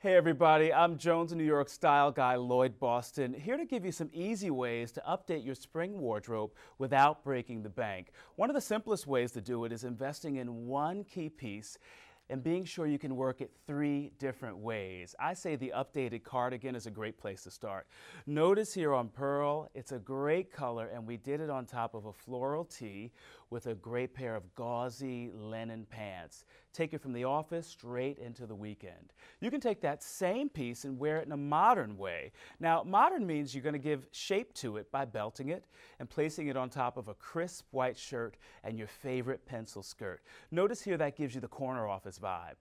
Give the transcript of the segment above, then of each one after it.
Hey everybody, I'm Jones New York style guy Lloyd Boston, here to give you some easy ways to update your spring wardrobe without breaking the bank. One of the simplest ways to do it is investing in one key piece and being sure you can work it three different ways. I say the updated cardigan is a great place to start. Notice here on Pearl, it's a great color and we did it on top of a floral tee with a great pair of gauzy linen pants. Take it from the office straight into the weekend. You can take that same piece and wear it in a modern way. Now, modern means you're going to give shape to it by belting it and placing it on top of a crisp white shirt and your favorite pencil skirt. Notice here that gives you the corner office vibe.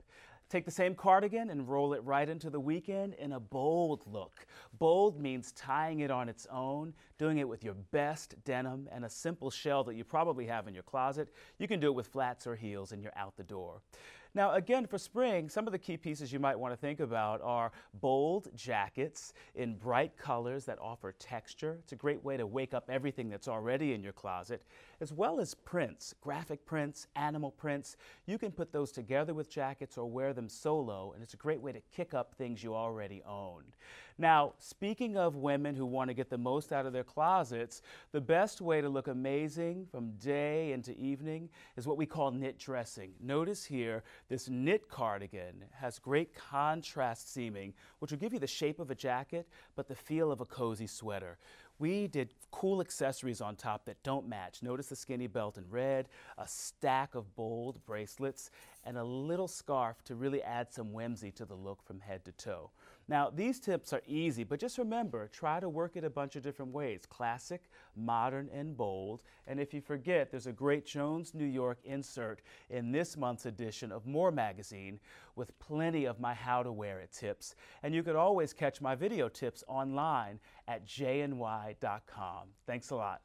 Take the same cardigan and roll it right into the weekend in a bold look. Bold means tying it on its own, doing it with your best denim and a simple shell that you probably have in your closet. You can do it with flats or heels and you're out the door. Now, again, for spring, some of the key pieces you might want to think about are bold jackets in bright colors that offer texture. It's a great way to wake up everything that's already in your closet, as well as prints, graphic prints, animal prints. You can put those together with jackets or wear them solo, and it's a great way to kick up things you already own. Now, speaking of women who want to get the most out of their closets, the best way to look amazing from day into evening is what we call knit dressing. Notice here, this knit cardigan has great contrast seaming, which will give you the shape of a jacket, but the feel of a cozy sweater. We did cool accessories on top that don't match. Notice the skinny belt in red, a stack of bold bracelets, and a little scarf to really add some whimsy to the look from head to toe. Now, these tips are easy, but just remember, try to work it a bunch of different ways. Classic, modern, and bold. And if you forget, there's a great Jones New York insert in this month's edition of More Magazine with plenty of my how to wear it tips. And you could always catch my video tips online at Thanks a lot.